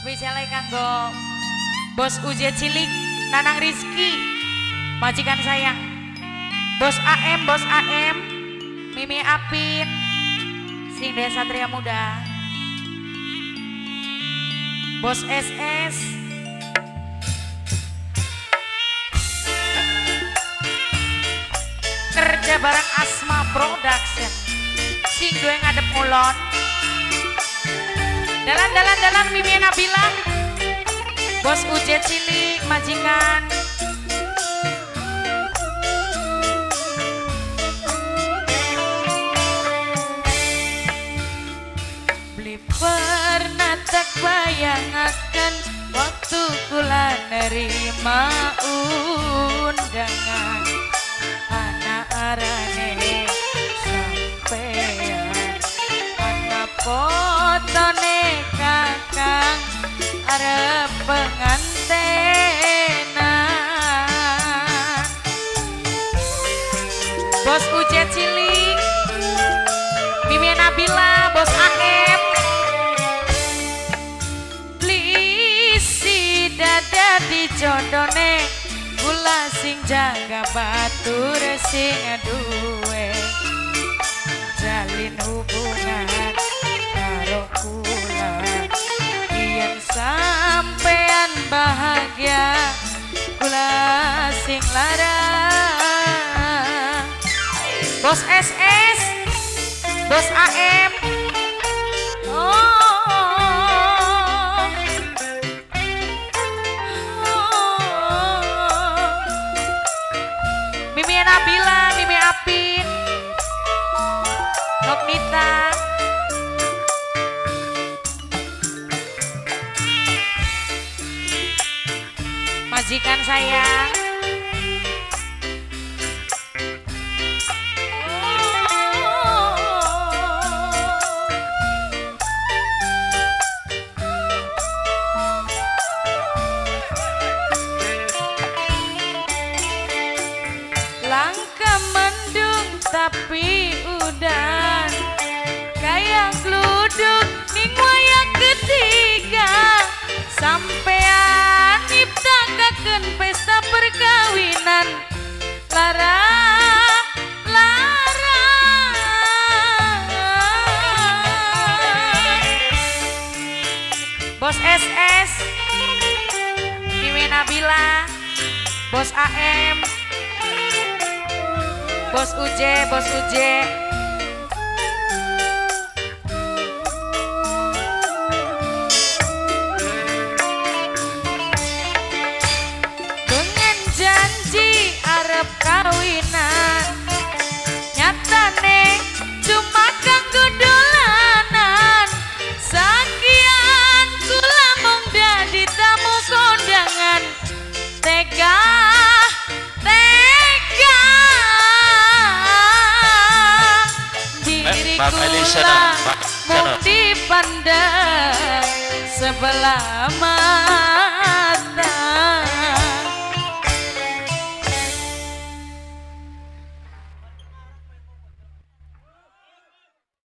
Spesialnya kanggo Bos Uje Cilik, Nanang Rizky, majikan sayang. Bos AM, Bos AM, Mimi Apin, Sing Desa Tria Muda. Bos SS, kerja bareng Asma Production. Sing gue ngadep mulon. Dalan dalan Mimi Nabila. Bos Ujet Cilik majikan. Pengantenan. Bos Ujet Cilik. Mimi Nabila Bos AM Lisi dada di jodone Kula sing jaga batur sing duwe Jalin hubungan karo kula Kula sing larang Bos SS Bos AM Oh. Mimi Nabila, Majikan sayang. Langka mendung tapi udan Bos SS Mimi Nabila Bos AM Bos Uje, Bos Uje. Mung dipandang sebelah mata